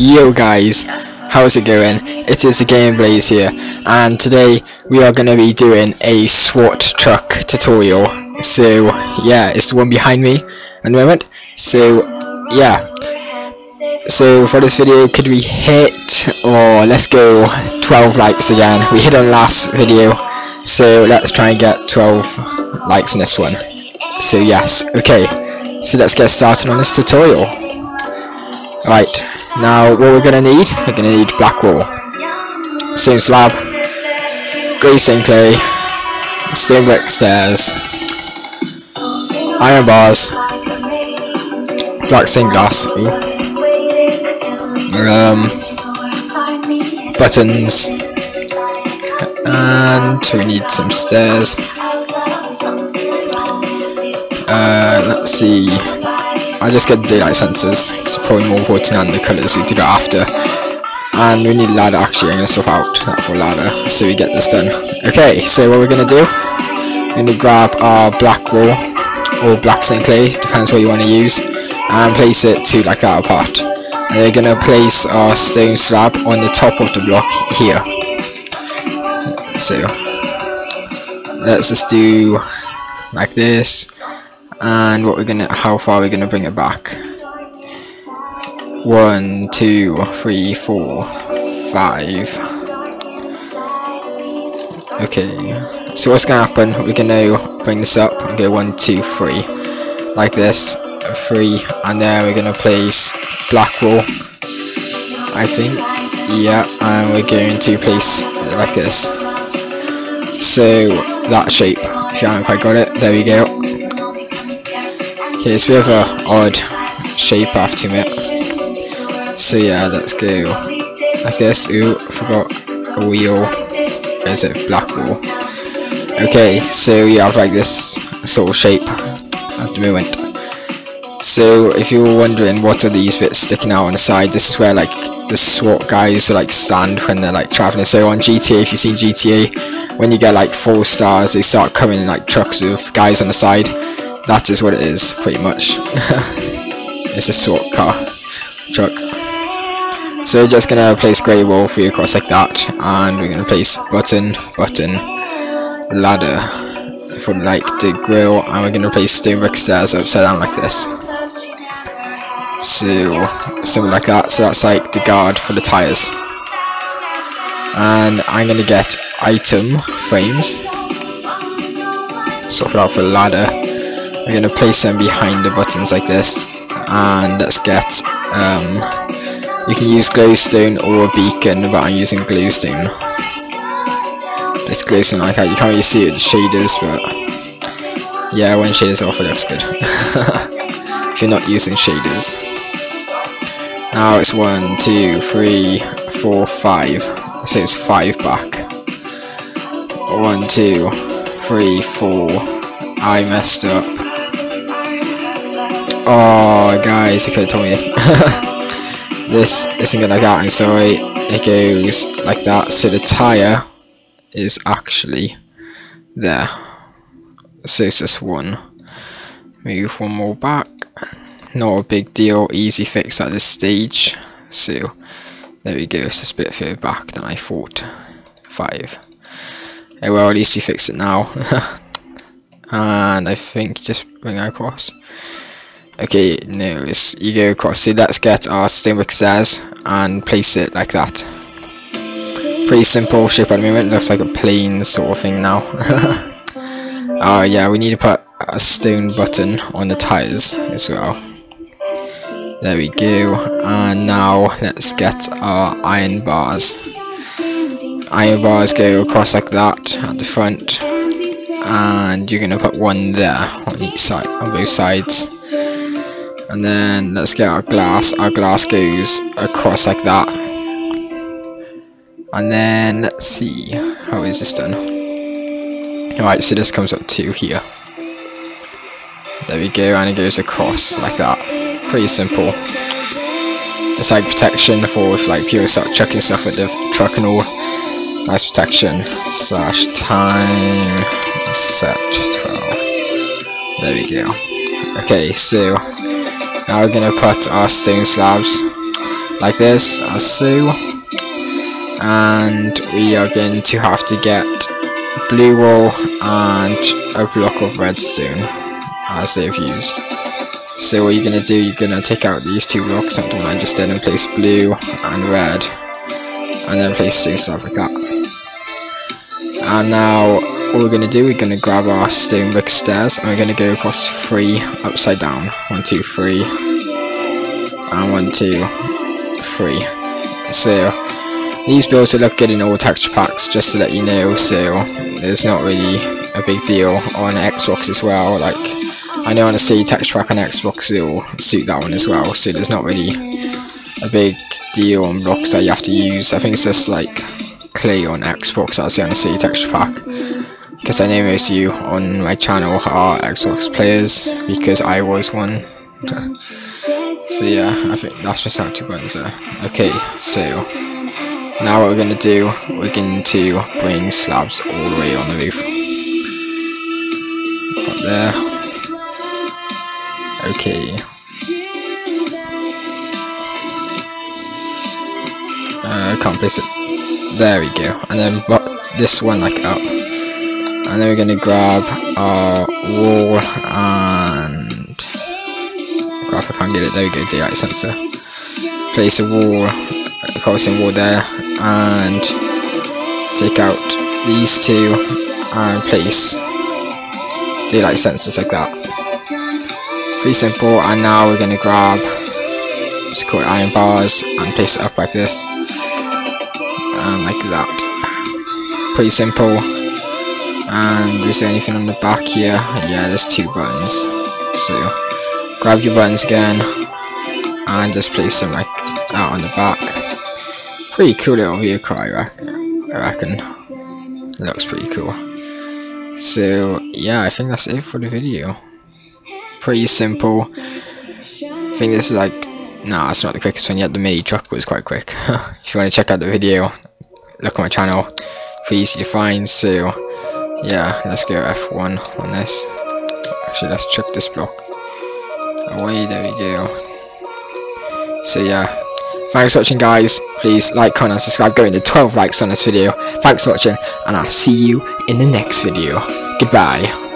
Yo guys, how's it going? It is the Game Blaze here, and today we are going to be doing a SWAT truck tutorial. So yeah, it's the one behind me at the moment. So yeah, so for this video, could we hit, or let's go 12 likes again. We hit on last video, so let's try and get 12 likes in this one. So yes, okay, so let's get started on this tutorial. Right, now what we're gonna need, we're gonna need black wool, stone slab, grey stained clay, stone brick stairs, iron bars, black stained glass, um, buttons, and we need some stairs. Uh, let's see. I just get the daylight sensors. It's probably more important than the colours. We do that after. And we need ladder. Actually, I'm gonna swap out that for ladder so we get this done. Okay, so what we're gonna do? We're gonna grab our black wool or black stained clay, depends what you want to use, and place it to like that apart. And we're gonna place our stone slab on the top of the block here. So let's just do like this and what we're gonna how far we're gonna bring it back. One two three four five. Okay so what's gonna happen? We're gonna bring this up and go one two three. Like this three and then we're gonna place black wool I think. Yeah and we're going to place like this. So that shape if you haven't quite got it there we go okay it's a bit of a odd shape after it so yeah let's go. I guess, ooh forgot a wheel. Is it black wool okay so you have like this sort of shape at the moment. So if you're wondering what are these bits sticking out on the side this is where like the SWAT guys like stand when they're like traveling. So on GTA if you've seen GTA when you get like four stars they start coming in like trucks with guys on the side that is what it is pretty much. It's a SWAT car truck. So we're just gonna place grey wall for you across like that and we're gonna place button button ladder for like the grill and we're gonna place stone brick stairs upside down like this. So something like that. So that's like the guard for the tires. And I'm gonna get item frames. Sort it out for ladder I'm gonna place them behind the buttons like this and let's get um, you can use glowstone or beacon but I'm using glowstone. It's glowstone like that. You can't really see it with shaders but yeah when shaders off it looks good. If you're not using shaders. Now it's one two three four five. So it's five back. One two three four. I messed up oh guys you could have told me. This isn't gonna like that I'm sorry it goes like that. So the tire is actually there. So it's just one. Move one more back. Not a big deal. Easy fix at this stage. So there we go. It's just a bit further back than I thought. Five. oh well at least you fixed it now. And I think just bring that across okay no it's you go across so let's get our stone stairs and place it like that. Pretty simple shape at the moment. Looks like a plane sort of thing now. Oh uh, yeah we need to put a stone button on the tires as well. There we go. And now let's get our iron bars. Iron bars go across like that at the front. And you're gonna put one there on each side on both sides and then let's get our glass our glass goes across like that. And then let's see how is this done? Alright so this comes up to here. There we go and it goes across like that. Pretty simple. It's like protection for if like people start chucking stuff at the truck and all. Nice protection slash time set 12 there we go. Okay so now we're gonna put our stone slabs like this as so and we are going to have to get blue wool and a block of redstone as they've used. So what you're going to do you're going to take out these two blocks not the one I just did and place blue and red and then place two stuff like that. And now what we're going to do we're going to grab our stone brick stairs and we're going to go across three upside down. One two three. And one two three. So these builds will look good in all texture packs just to let you know so there's not really a big deal on Xbox as well. Like I know on a C texture pack on Xbox it will suit that one as well so there's not really a big deal on blocks that you have to use. I think it's just like clay on Xbox that's the on a C texture pack because I know most of you on my channel are Xbox players because I was one. So yeah I think that's my sound two buttons there okay so now what we're to do we're going to bring slabs all the way on the roof. Up there. Okay. Uh, I can't place it. There we go. And then this one like up and then we're going to grab our wall and grab I can't get it there we go daylight sensor. Place a wall a crossing wall there. And take out these two and place daylight sensors like that. Pretty simple. And now we're going to grab just call it iron bars and place it up like this. And like that. Pretty simple and is there anything on the back here? Yeah there's two buttons. So grab your buttons again and just place them like that on the back. Pretty cool little vehicle I reckon, I reckon. Looks pretty cool. So yeah I think that's it for the video. Pretty simple. I think this is like nah it's not the quickest one yet. The mini truck was quite quick. If you want to check out the video look on my channel. Pretty easy to find so yeah let's go F1 on this. Actually let's check this block. Away there we go. So yeah. Thanks for watching guys. Please like comment and subscribe. Going to 12 likes on this video. Thanks for watching and i'll see you in the next video. Goodbye